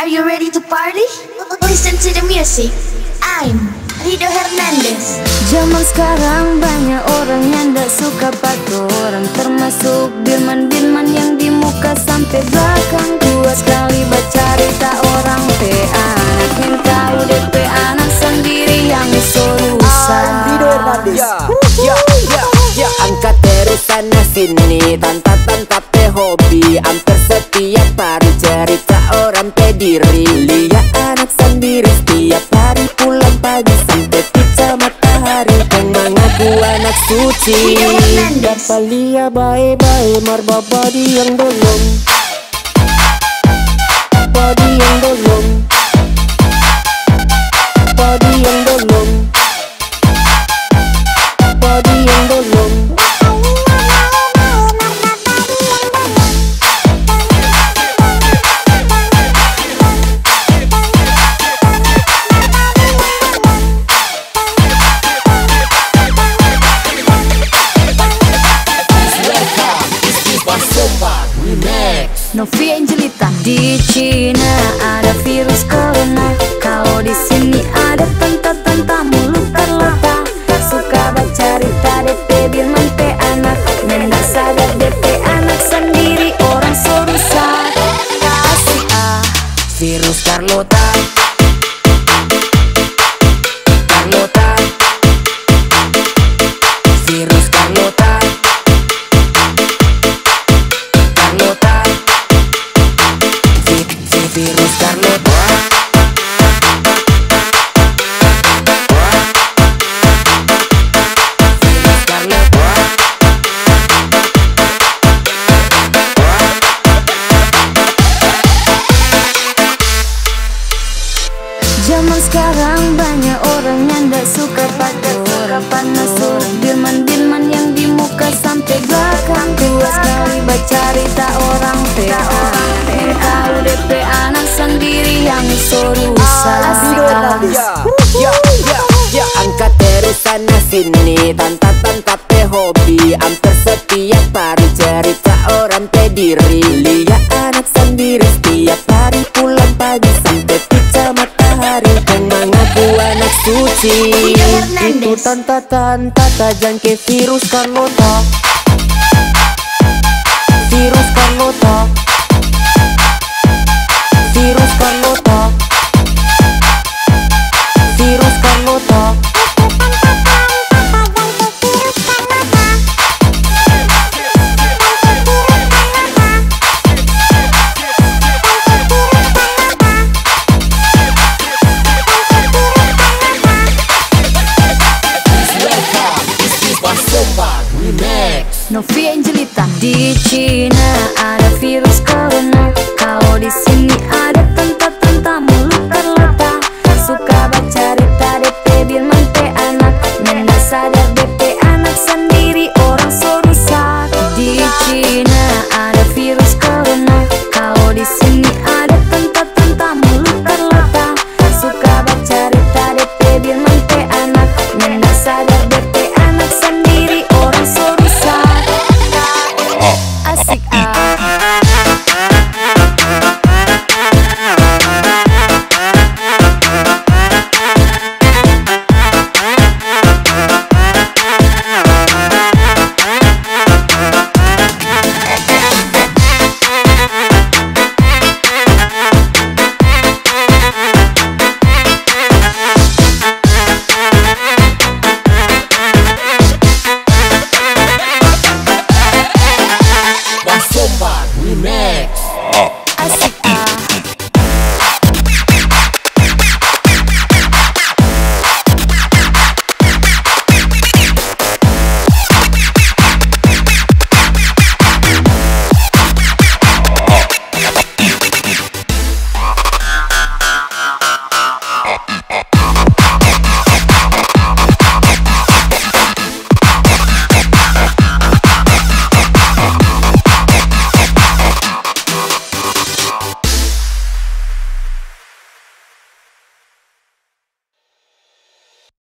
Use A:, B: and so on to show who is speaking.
A: Are you ready to party? Listen to the music. I'm Rido Hernandez.
B: Zaman sekarang banyak orang yang gak suka patuh orang Termasuk birman-birman yang di muka sampai belakang
C: Hampir setiap hari cerita orang pe diri Lihat anak sendiri setiap hari pulang pagi Sampai pizza matahari. Dan mengaku anak suci. Dapat lihat baik-baik Marba body yang bolong Body yang
B: Novi Angelita. Di Cina ada virus corona. Kalau di sini ada tenta-tenta mulut terletak Suka baca cerita DP Birman pe anak. Mendak sadar DP anak sendiri orang so rusak Kasih ah
C: Virus Carlota
B: Birman-birman yang di muka sampai belakang Dua sekali baca cerita orang pe Tahu DP anak sendiri yang rusak
D: Rido Hernandez
C: Ya, ya, ya, Angkat dari sana sini Tanta-tanta pe hobi. Hampir setiap hari cerita orang pe anak suci
A: Rido Hernandez.
C: Itu tanta-tanta tajangke virus Carlota Virus Carlota Virus
B: Di Cina